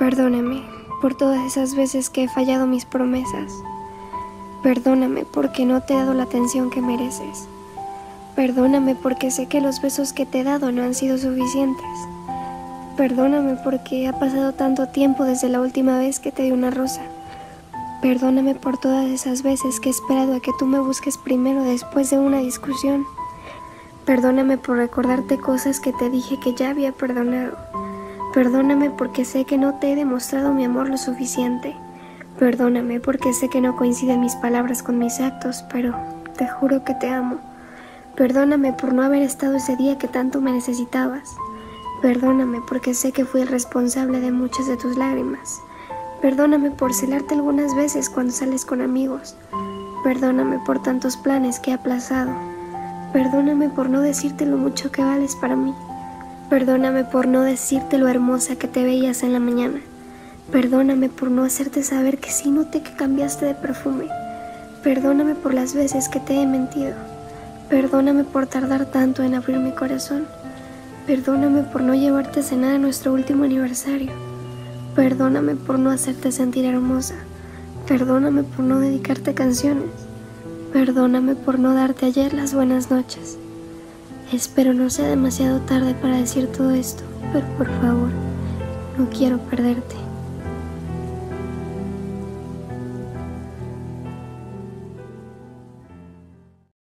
Perdóname por todas esas veces que he fallado mis promesas. Perdóname porque no te he dado la atención que mereces. Perdóname porque sé que los besos que te he dado no han sido suficientes. Perdóname porque ha pasado tanto tiempo desde la última vez que te di una rosa. Perdóname por todas esas veces que he esperado a que tú me busques primero después de una discusión. Perdóname por recordarte cosas que te dije que ya había perdonado. Perdóname porque sé que no te he demostrado mi amor lo suficiente. Perdóname porque sé que no coinciden mis palabras con mis actos, pero te juro que te amo. Perdóname por no haber estado ese día que tanto me necesitabas. Perdóname porque sé que fui el responsable de muchas de tus lágrimas. Perdóname por celarte algunas veces cuando sales con amigos. Perdóname por tantos planes que he aplazado. Perdóname por no decirte lo mucho que vales para mí. Perdóname por no decirte lo hermosa que te veías en la mañana. Perdóname por no hacerte saber que sí noté que cambiaste de perfume. Perdóname por las veces que te he mentido. Perdóname por tardar tanto en abrir mi corazón. Perdóname por no llevarte a cenar a nuestro último aniversario. Perdóname por no hacerte sentir hermosa. Perdóname por no dedicarte canciones. Perdóname por no darte ayer las buenas noches. Espero no sea demasiado tarde para decir todo esto, pero por favor, no quiero perderte.